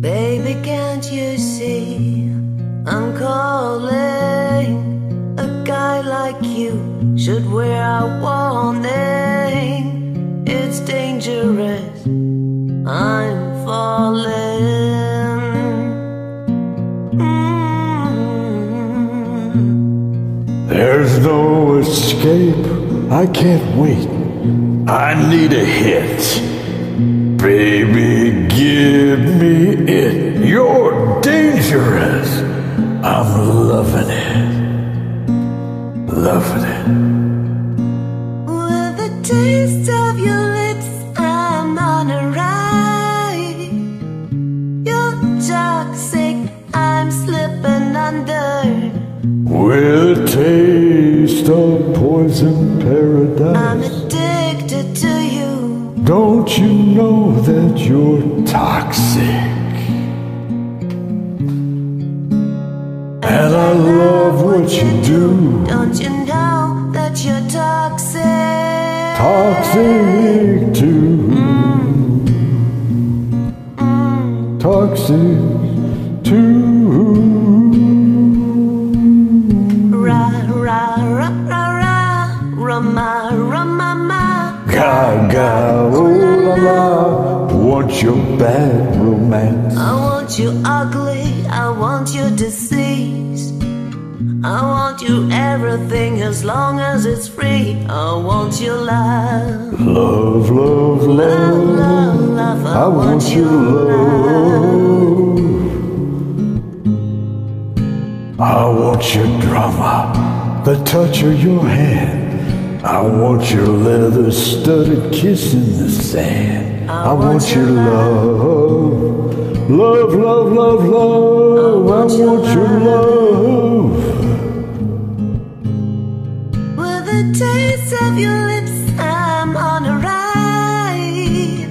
Baby, can't you see I'm calling? A guy like you should wear a warning. It's dangerous. I'm falling. Mm-hmm. There's no escape. I can't wait. I need a hit. Baby, give me it. You're dangerous. I'm loving it. Loving it. With the taste of your lips, I'm on a ride. You're toxic, I'm slipping under. With a taste of poison paradise. Addicted to you. Don't you know that you're toxic? And I love what you do. Don't you know that you're toxic? Toxic too. Mm. Toxic oh la la. Want your bad romance. I want you ugly, I want you deceased. I want you everything as long as it's free. I want your love, Love, love, love, love. love, love. I want your love. I want your drama, the touch of your hand. I want your leather studded kiss in the sand. I want your love. Love, love, love, love. I want your love. With the taste of your lips, I'm on a ride.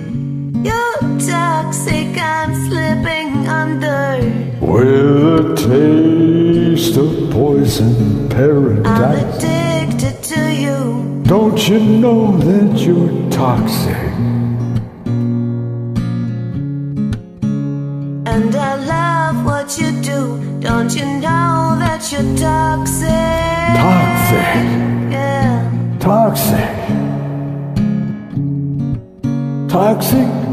You're toxic, I'm slipping under. With the taste of poison paradise. Addicted to you. Don't you know that you're toxic? And I love what you do. Don't you know that you're toxic? Toxic, Yeah. toxic, toxic.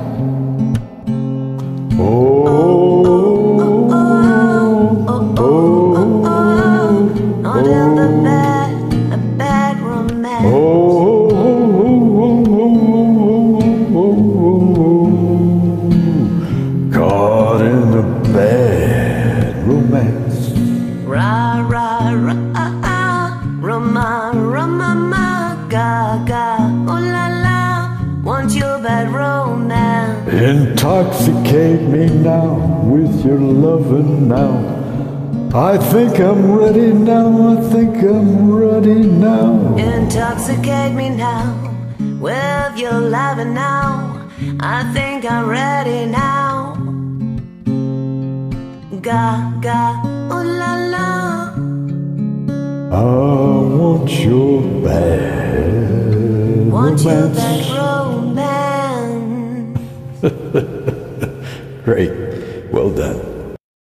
Romance. Ra ra ra ah, ah. Rama rama ma ga ga oh la la want your bad romance Intoxicate me now with your loving now. I think I'm ready now. I think I'm ready now. intoxicate me now with your loving now I think I'm ready now ga ga oh la la I want your bad want your bad romance. romance Great. Well done.